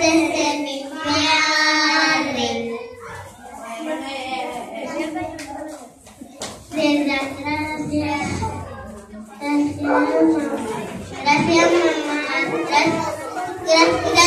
desde mi madre. Desde gracias. Gracias, mamá. Gracias, gracias.